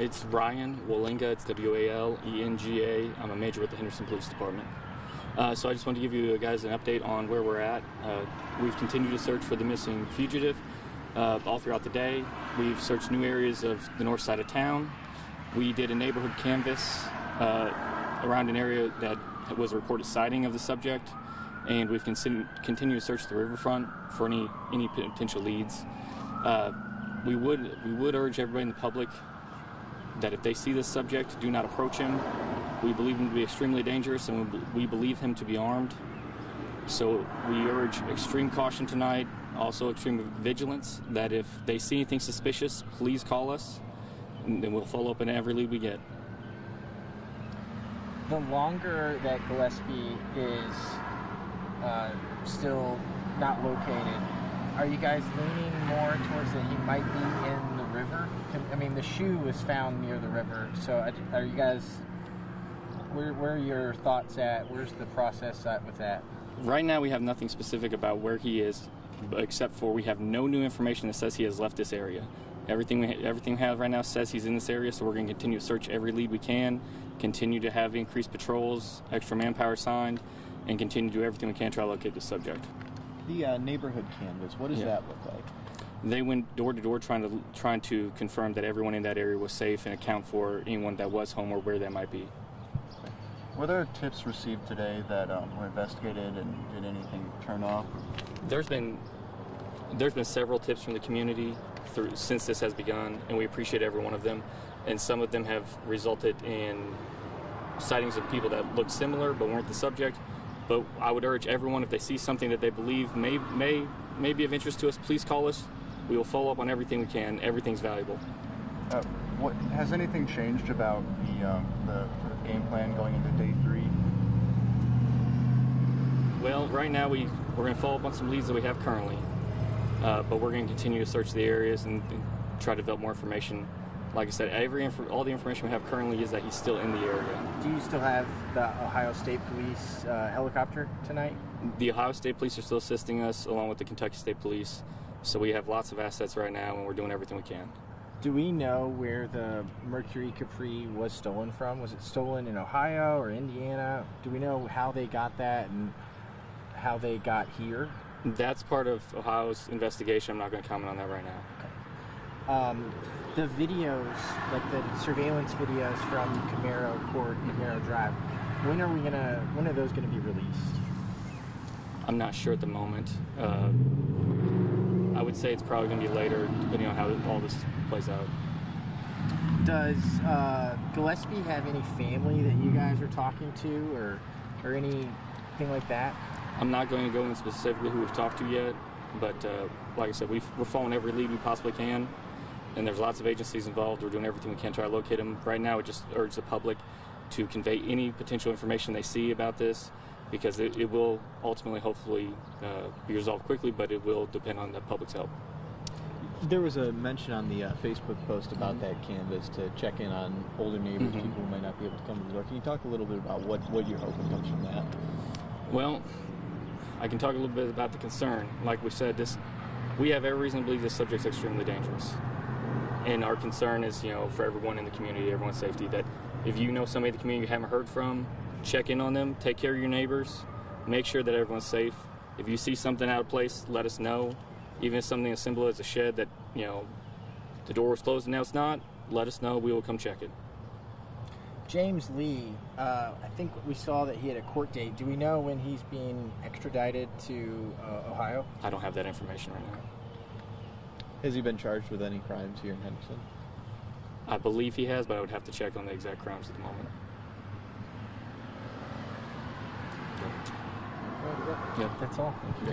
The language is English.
It's Ryan Walenga. It's W A L E N G A. I'm a major with the Henderson Police Department. Uh, so I just wanted to give you guys an update on where we're at. Uh, we've continued to search for the missing fugitive uh, all throughout the day. We've searched new areas of the north side of town. We did a neighborhood canvas uh, around an area that was a reported sighting of the subject, and we've con- continued to search the riverfront for any any potential leads. Uh, we would we would urge everybody in the public that if they see this subject, do not approach him. We believe him to be extremely dangerous, and we, believe him to be armed. So we urge extreme caution tonight, also extreme vigilance. That if they see anything suspicious, please call us, and then we'll follow up in every lead we get. The longer that Gillespie is uh, still not located, are you guys leaning more towards that he might be river? I mean, the shoe was found near the river, so are you guys? Where, where are your thoughts at? Where's the process at with that? Right now, we have nothing specific about where he is, except for we have no new information that says he has left this area. Everything we, everything we have right now says he's in this area, so we're going to continue to search every lead we can, continue to have increased patrols, extra manpower assigned, and continue to do everything we can to try to locate the subject. The uh, neighborhood canvas, what does yeah. that look like? They went door to door trying to trying to confirm that everyone in that area was safe and account for anyone that was home or where they might be. Were there tips received today that um, were investigated and did anything turn off? There's been there's been several tips from the community through since this has begun, and we appreciate every one of them. And some of them have resulted in sightings of people that looked similar but weren't the subject. But I would urge everyone if they see something that they believe may may may be of interest to us, please call us. We will follow up on everything we can. Everything's valuable. Uh, what has anything changed about the um, the game plan going into day three? Well, right now we we're going to follow up on some leads that we have currently, uh, but we're going to continue to search the areas and, and, try to develop more information. Like I said, every all the information we have currently is that he's still in the area. Do you still have the Ohio State Police uh, helicopter tonight? The Ohio State Police are still assisting us, along with the Kentucky State Police. So we have lots of assets right now, and we're doing everything we can. Do we know where the Mercury Capri was stolen from? Was it stolen in Ohio or Indiana? Do we know how they got that and how they got here? That's part of Ohio's investigation. I'm not going to comment on that right now. Okay. Um, the videos, like the surveillance videos from Camaro Court, Camaro Drive, when are we gonna? When are those going to be released? I'm not sure at the moment. Uh, I would say it's probably going to be later, depending on how all this plays out. Does uh, Gillespie have any family that you guys are talking to, or or anything like that? I'm not going to go into specifically who we've talked to yet, but uh, like I said, we are following every lead we possibly can, and there's lots of agencies involved. We're doing everything we can to try to locate them. Right now, we just urge the public to convey any potential information they see about this because it, it will ultimately, hopefully, uh, be resolved quickly, but it will depend on the public's help. There was a mention on the uh, Facebook post about mm-hmm. that canvas to check in on older neighbors, mm-hmm. people who might not be able to come to the door. Can you talk a little bit about what, what you're hoping comes from that? Well, I can talk a little bit about the concern. Like we said, this we have every reason to believe this subject's extremely dangerous. And our concern is, you know, for everyone in the community, everyone's safety, that if you know somebody in the community you haven't heard from, check in on them, take care of your neighbors, make sure that everyone's safe. If you see something out of place, let us know. Even if something as simple as a shed that, you know, the door was closed and now it's not, let us know. We will come check it. James Lee, uh, I think we saw that he had a court date. Do we know when he's being extradited to uh, Ohio? I don't have that information right now. Has he been charged with any crimes here in Henderson? I believe he has, but I would have to check on the exact crimes at the moment. Yeah, that's all. Yeah.